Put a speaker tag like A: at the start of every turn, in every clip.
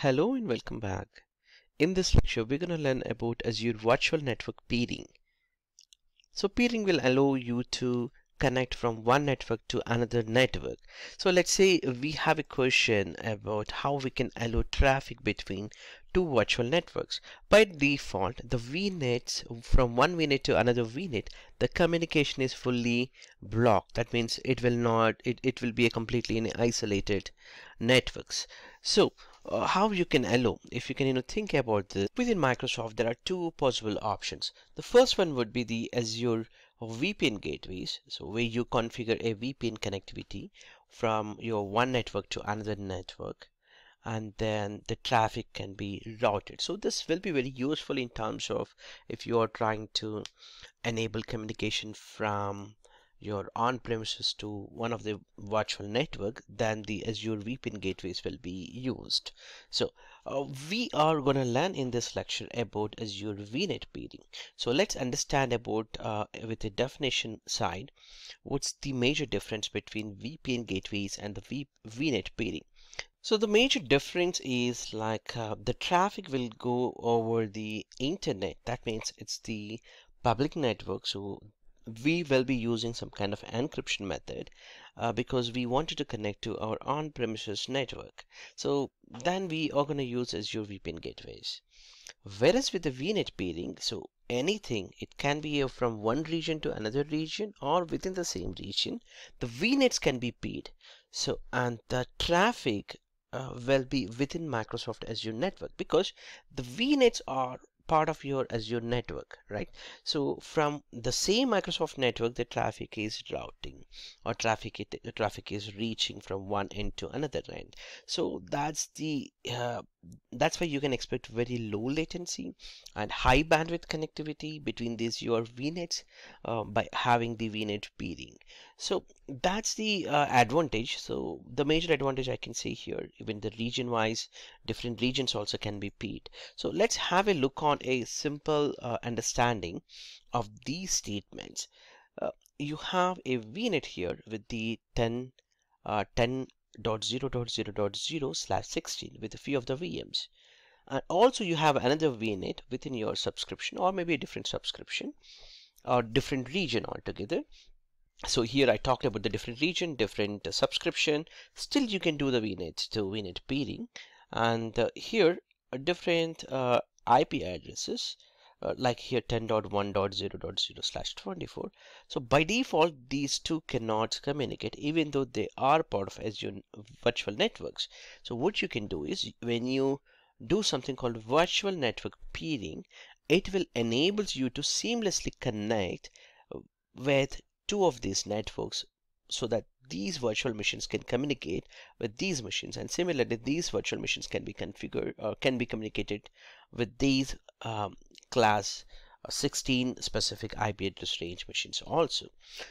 A: Hello and welcome back. In this lecture, we're going to learn about Azure Virtual Network Peering. So peering will allow you to connect from one network to another network. So let's say we have a question about how we can allow traffic between two virtual networks. By default, the VNets from one VNet to another VNet, the communication is fully blocked. That means it will not, it, it will be a completely isolated networks. So uh, how you can allow if you can you know think about this within Microsoft there are two possible options the first one would be the Azure VPN gateways so where you configure a VPN connectivity from your one network to another network and then the traffic can be routed. So this will be very useful in terms of if you are trying to enable communication from your on-premises to one of the virtual network then the Azure VPN gateways will be used. So uh, we are going to learn in this lecture about Azure VNet peering. So let's understand about uh, with the definition side what's the major difference between VPN gateways and the v VNet peering. So the major difference is like uh, the traffic will go over the internet. That means it's the public network so we will be using some kind of encryption method uh, because we wanted to connect to our on-premises network. So then we are going to use Azure VPN gateways. Whereas with the VNet peering, so anything, it can be from one region to another region or within the same region, the VNets can be peered. So, and the traffic uh, will be within Microsoft Azure network because the VNets are part of your Azure network, right? So from the same Microsoft network, the traffic is routing or traffic it, traffic is reaching from one end to another end. So that's the uh, that's why you can expect very low latency and high bandwidth connectivity between these your VNets uh, by having the VNet peering. So that's the uh, advantage. So the major advantage I can say here, even the region wise, different regions also can be peered. So let's have a look on a simple uh, understanding of these statements. Uh, you have a VNet here with the 10 uh, 10 0.0.0.0 slash 16 with a few of the VMs. And also you have another VNet within your subscription or maybe a different subscription or different region altogether. So here I talked about the different region, different subscription. Still you can do the VNet to VNet peering. And uh, here different uh, IP addresses uh, like here 10.1.0.0 slash 24 so by default these two cannot communicate even though they are part of Azure virtual networks so what you can do is when you do something called virtual network peering it will enable you to seamlessly connect uh, with two of these networks so that these virtual machines can communicate with these machines. And similarly these virtual machines can be configured or can be communicated with these um, class uh, 16 specific IP address range machines also.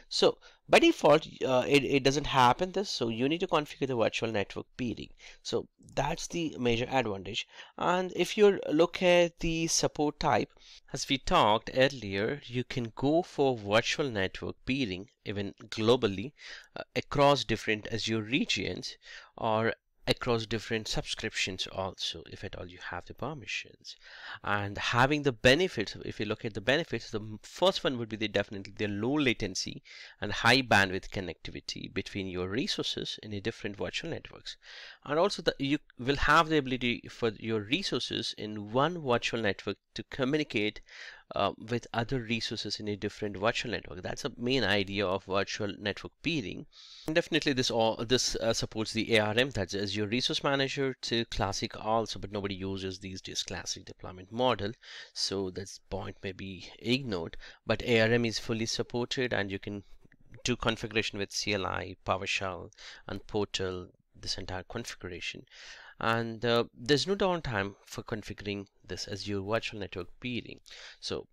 A: So by default, uh, it, it doesn't happen this. So you need to configure the virtual network peering. So that's the major advantage. And if you look at the support type, as we talked earlier, you can go for virtual network peering even globally uh, across different Azure regions or across different subscriptions also if at all you have the permissions. And having the benefits if you look at the benefits the first one would be the definitely the low latency and high bandwidth connectivity between your resources in a different virtual networks. And also that you will have the ability for your resources in one virtual network to communicate uh, with other resources in a different virtual network. That's a main idea of virtual network peering. And definitely this all this uh, supports the ARM, that's Azure Resource Manager to Classic also, but nobody uses these days Classic deployment model. So this point may be ignored, but ARM is fully supported and you can do configuration with CLI, PowerShell, and Portal, this entire configuration and uh, there's no downtime for configuring this Azure virtual network peering. So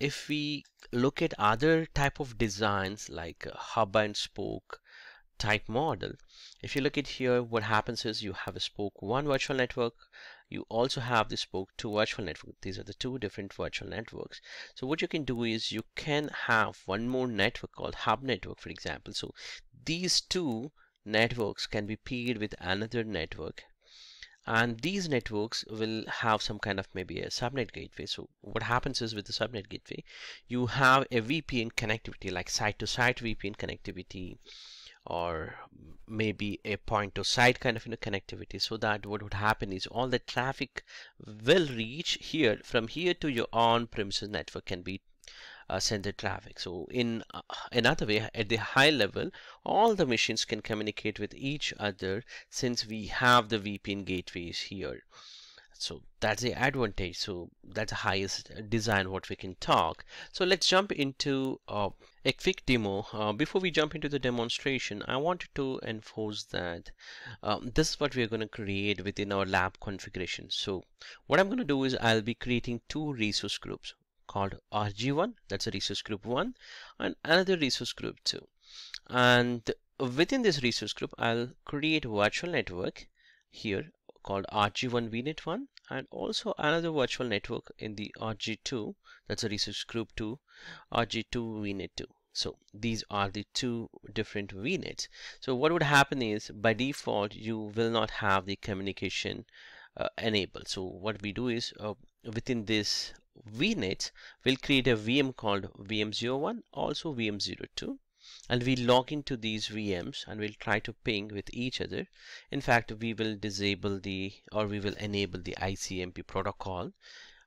A: if we look at other type of designs like hub and spoke type model if you look at here what happens is you have a spoke one virtual network you also have the spoke two virtual network. These are the two different virtual networks. So what you can do is you can have one more network called hub network for example. So these two networks can be peered with another network and these networks will have some kind of maybe a subnet gateway. So what happens is with the subnet gateway you have a VPN connectivity like site to site VPN connectivity or maybe a point to site kind of you know, connectivity. So that what would happen is all the traffic will reach here from here to your on premises network can be uh, send the traffic. So in uh, another way at the high level all the machines can communicate with each other since we have the VPN gateways here. So that's the advantage. So that's the highest design what we can talk. So let's jump into uh, a quick demo. Uh, before we jump into the demonstration I wanted to enforce that um, this is what we're going to create within our lab configuration. So what I'm going to do is I'll be creating two resource groups called RG1 that's a resource group 1 and another resource group 2 and within this resource group I'll create a virtual network here called RG1 VNet1 and also another virtual network in the RG2 that's a resource group 2 RG2 VNet2 so these are the two different VNets so what would happen is by default you will not have the communication uh, enabled. So what we do is uh, within this VNet we'll create a VM called VM01 also VM02 and we log into these VMs and we'll try to ping with each other. In fact, we will disable the or we will enable the ICMP protocol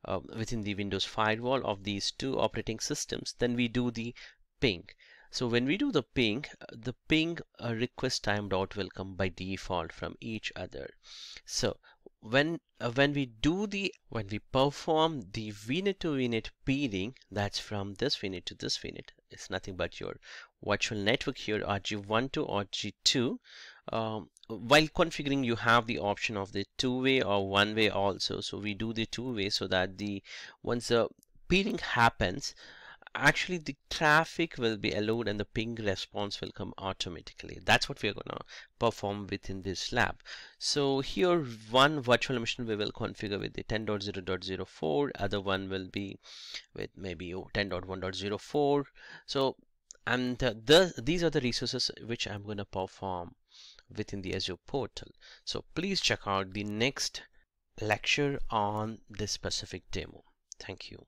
A: uh, within the Windows firewall of these two operating systems. Then we do the ping. So when we do the ping, the ping uh, request time dot will come by default from each other. So when uh, when we do the when we perform the VNet to VNet peering, that's from this VNet to this VNet. It's nothing but your virtual network here RG1 to RG2 um, while configuring you have the option of the two-way or one-way also so we do the two-way so that the once the peering happens actually the traffic will be allowed and the ping response will come automatically that's what we're gonna perform within this lab so here one virtual machine we will configure with the 10.0.04 other one will be with maybe 10.1.04 so and the, these are the resources which I'm going to perform within the Azure portal. So please check out the next lecture on this specific demo. Thank you.